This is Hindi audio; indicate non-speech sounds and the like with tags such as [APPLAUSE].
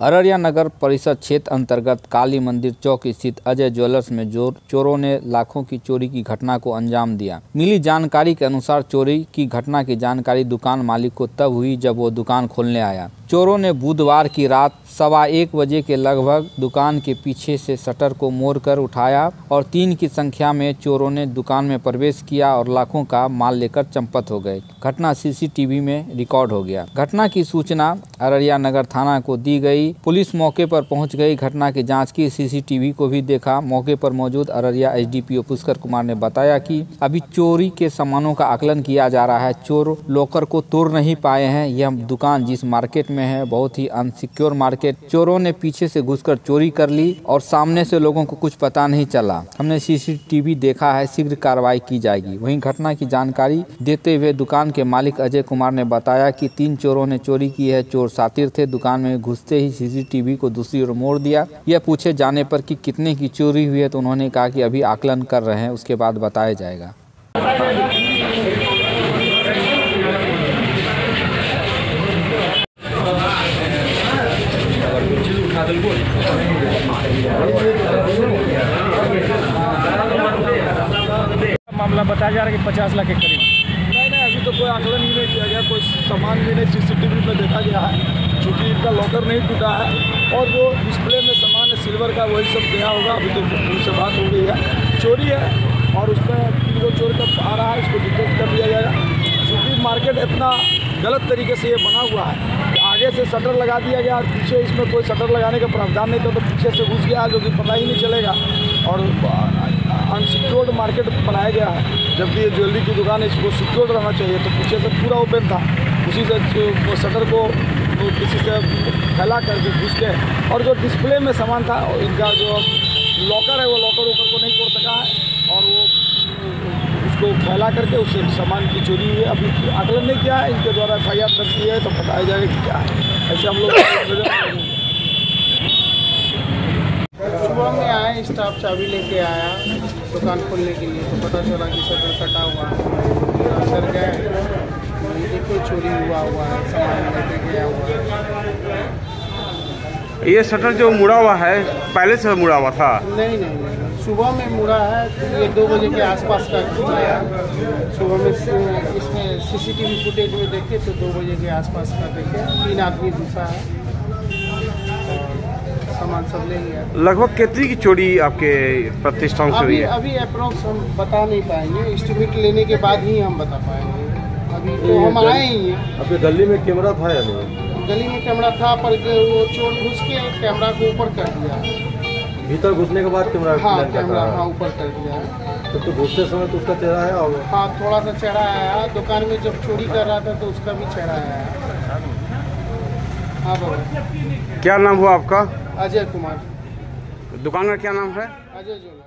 अररिया नगर परिषद क्षेत्र अंतर्गत काली मंदिर चौक स्थित अजय ज्वेलर्स में ज़ोर, चोरों ने लाखों की चोरी की घटना को अंजाम दिया। मिली जानकारी के अनुसार चोरी की घटना की जानकारी दुकान मालिक को तब हुई जब वो दुकान खोलने आया। चोरों ने बुधवार की रात सवा एक बजे के लगभग दुकान के पीछे से शटर को मोड़ कर उठाया और तीन की संख्या में चोरों ने दुकान में प्रवेश किया और लाखों का माल लेकर चंपत हो गए। घटना सीसीटीवी में रिकॉर्ड हो गया। घटना की सूचना अररिया नगर थाना को दी गई। पुलिस मौके पर पहुँच गई। घटना की जाँच की सीसीटीवी को भी देखा। मौके पर मौजूद अररिया एसडीपीओ पुष्कर कुमार ने बताया कि अभी चोरी के सामानों का आकलन किया जा रहा है। चोर लॉकर को तोड़ नहीं पाए हैं। यह दुकान जिस मार्केट में है, बहुत ही अनसिक्योर मार्केट चोरों ने पीछे से घुसकर चोरी कर ली और सामने से लोगों को कुछ पता नहीं चला। हमने सीसीटीवी देखा है, शीघ्र कार्रवाई की जाएगी। वहीं घटना की जानकारी देते हुए दुकान के मालिक अजय कुमार ने बताया कि तीन चोरों ने चोरी की है। चोर सातिर थे, दुकान में घुसते ही सीसीटीवी को दूसरी ओर मोड़ दिया। यह पूछे जाने पर कि कितने की चोरी हुई है तो उन्होंने कहा कि अभी आकलन कर रहे हैं, उसके बाद बताया जाएगा। बताया जा रहा है कि पचास लाख के करीब। नहीं नहीं, अभी तो कोई आकलन ही नहीं किया गया, कोई सामान भी नहीं सीसीटीवी में देखा गया है चूँकि इनका लॉकर नहीं टूटा है, और जो डिस्प्ले में सामान है सिल्वर का, वही सब गया होगा, अभी तो उनसे बात हो गई है। चोरी है, और उसमें वो चोर कब आ रहा है, इसको डिटेक्ट कर दिया जाएगा। चूँकि मार्केट इतना गलत तरीके से ये बना हुआ है कि आगे से शटर लगा दिया गया, और पीछे इसमें कोई शटर लगाने का प्रावधान नहीं था तो पीछे से घुस गया, जो कि पता ही नहीं चलेगा। और अनसिक्योर्ड मार्केट बनाया गया है। जबकि ये ज्वेलरी की दुकान है इसको सिक्योर्ड रहना चाहिए। तो पीछे से पूरा ओपन था। उसी से शटर को वो किसी से फैला करके घुस के और जो डिस्प्ले में सामान था इनका जो लॉकर है वो लॉकर वॉकर को नहीं तोड़ सका है। और वो उसको फैला करके उससे सामान की चोरी हुई है अभी आकलन नहीं किया है। इनके द्वारा एफ़ आई आर दर्ज की है तो बताया जाएगा कि क्या है। ऐसे हम लोग [COUGHS] सुबह में आए स्टाफ चाबी लेके आया दुकान खोलने के लिए तो पता चला कि शटर कटा हुआ है। अंदर गए देखिए चोरी हुआ हुआ है सामान लेके गया हुआ है। ये शटर जो मुड़ा हुआ है पहले से मुड़ा हुआ था? नहीं नहीं नहीं सुबह में मुड़ा है तो ये दो बजे के आसपास का घटना सुबह में इसमें सीसीटीवी फुटेज में देखे तो दो बजे के आसपास का देखे। तीन आदमी घुसा है। सामान सब ले गया लगभग कितनी की चोरी आपके प्रतिष्ठान से हुई है? अभी अप्रोक्स हम बता नहीं पाएँगे। एस्टिमेट लेने के बाद ही हम बता पाएँगे। अभी तो हम आए ही हैं। आपके गली में कैमरा था या नहीं? गली में कैमरा था पर वो चोर घुस के कैमरा को ऊपर कर दिया। भीतर घुसने के बाद कैमरा हाँ कैमरा हाँ ऊपर कर दिया। तो, तो घुसते समय तो उसका चेहरा है और हाँ थोड़ा सा चढ़ा आया। दुकान में जब चोरी कर रहा था तो उसका भी चेहरा आया। हाँ बाबा क्या नाम हुआ आपका? अजय कुमार। दुकान का क्या नाम है? अजय ज्वेलर